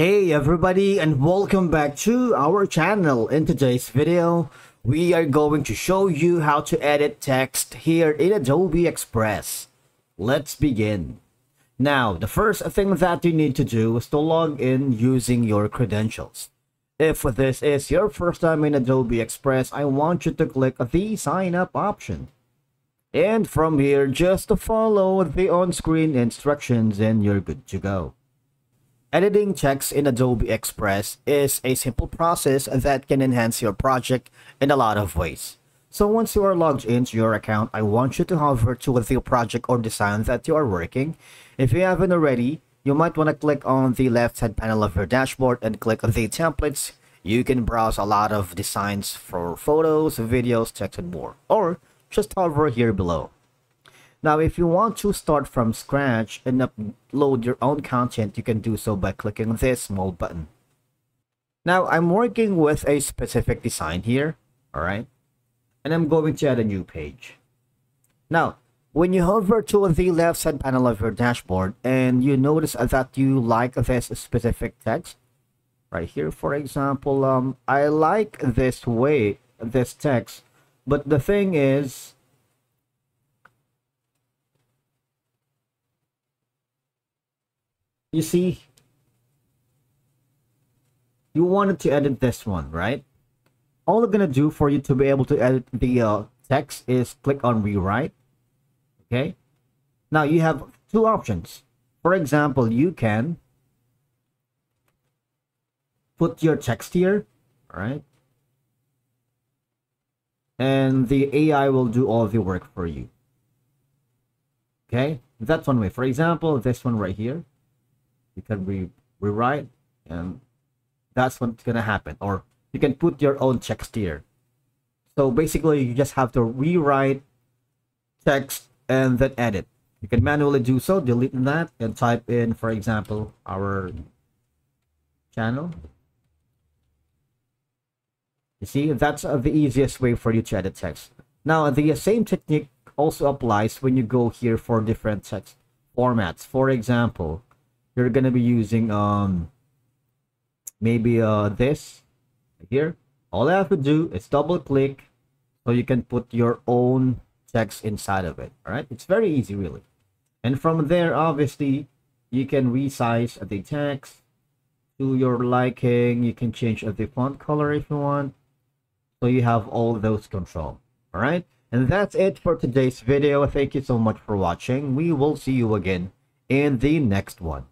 Hey everybody and welcome back to our channel. In today's video, we are going to show you how to edit text here in Adobe Express. Let's begin. Now, the first thing that you need to do is to log in using your credentials. If this is your first time in Adobe Express, I want you to click the sign up option. And from here, just follow the on-screen instructions and you're good to go. Editing text in Adobe Express is a simple process that can enhance your project in a lot of ways. So once you are logged into your account, I want you to hover to the project or design that you are working. If you haven't already, you might want to click on the left hand panel of your dashboard and click on the templates. You can browse a lot of designs for photos, videos, text, and more. Or just hover here below. Now, if you want to start from scratch and upload your own content, you can do so by clicking this small button. Now, I'm working with a specific design here, all right? And I'm going to add a new page. Now, when you hover to the left side panel of your dashboard and you notice that you like this specific text, right here, for example, um, I like this way, this text, but the thing is, you see, you wanted to edit this one, right? All I'm gonna do for you to be able to edit the uh, text is click on rewrite. Okay. Now you have two options. For example, you can put your text here, all right? And the AI will do all the work for you. Okay, that's one way. For example, this one right here you can re rewrite and that's what's gonna happen. Or you can put your own text here so basically you just have to rewrite text and then edit. You can manually do so delete that and type in for example our channel. You see that's uh, the easiest way for you to edit text. Now the same technique also applies when you go here for different text formats. For example you're gonna be using um maybe uh this here. All I have to do is double click so you can put your own text inside of it all right? It's very easy really. And from there obviously you can resize the text. To your liking. You can change the font color if you want. So you have all those control all right? And that's it for today's video. Thank you so much for watching. We will see you again in the next one